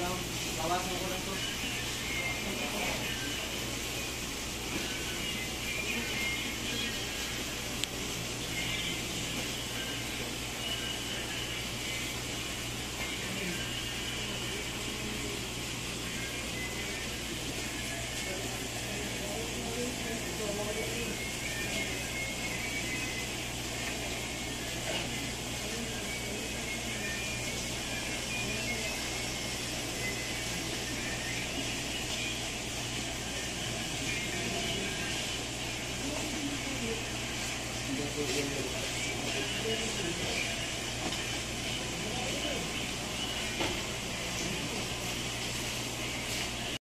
Bawasan ko lang to. Thank you.